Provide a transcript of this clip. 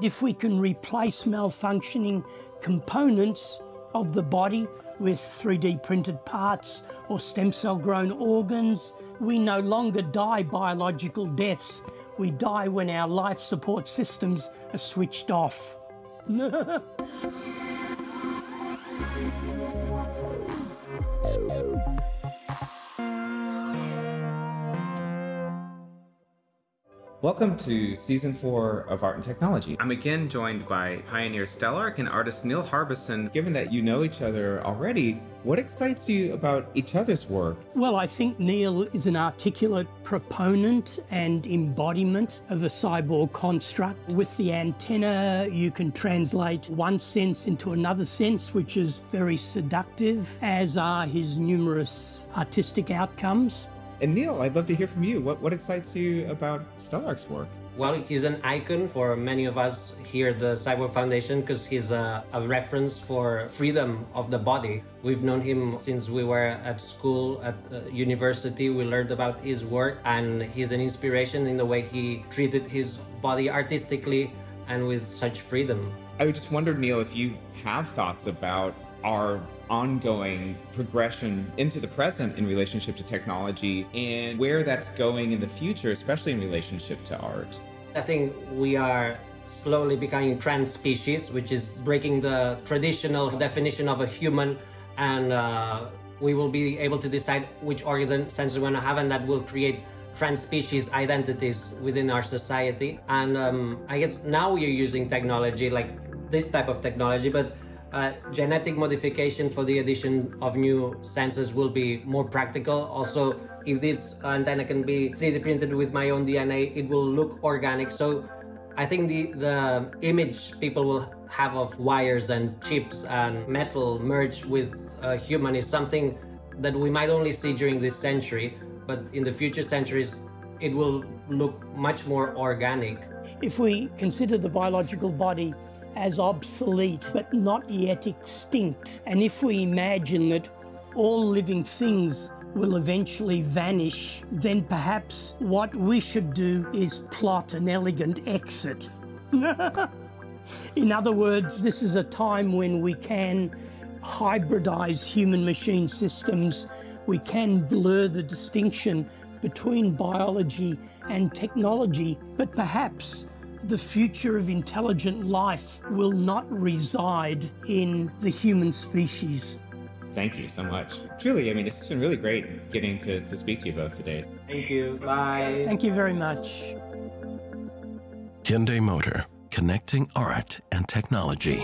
If we can replace malfunctioning components of the body with 3D printed parts or stem cell grown organs, we no longer die biological deaths. We die when our life support systems are switched off. Welcome to season four of Art and Technology. I'm again joined by pioneer Stelarc and artist Neil Harbisson. Given that you know each other already, what excites you about each other's work? Well, I think Neil is an articulate proponent and embodiment of a cyborg construct. With the antenna, you can translate one sense into another sense, which is very seductive, as are his numerous artistic outcomes. And Neil, I'd love to hear from you. What, what excites you about Stelarc's work? Well, he's an icon for many of us here at the Cyborg Foundation because he's a, a, reference for freedom of the body. We've known him since we were at school, at uh, university. We learned about his work, and he's an inspiration in the way he treated his body artistically and with such freedom. I just wondered, Neil, if you have thoughts about our ongoing progression into the present in relationship to technology and where that's going in the future, especially in relationship to art. I think we are slowly becoming trans species, which is breaking the traditional definition of a human, and uh, we will be able to decide which organs and senses we want to have, and that will create trans species identities within our society. And um, I guess now are using technology like this type of technology, but uh, genetic modification for the addition of new sensors will be more practical. Also, if this antenna can be 3D printed with my own DNA, it will look organic. So I think the, the image people will have of wires and chips and metal merged with a human is something that we might only see during this century, but in the future centuries, it will look much more organic. If we consider the biological body as obsolete but not yet extinct. And if we imagine that all living things will eventually vanish, then perhaps what we should do is plot an elegant exit. In other words, this is a time when we can hybridize human machine systems. We can blur the distinction between biology and technology, but perhaps the future of intelligent life will not reside in the human species. Thank you so much. Truly, I mean, it's been really great getting to, to speak to you both today. Thank you. Bye. Thank you very much. Hyundai Motor, connecting art and technology.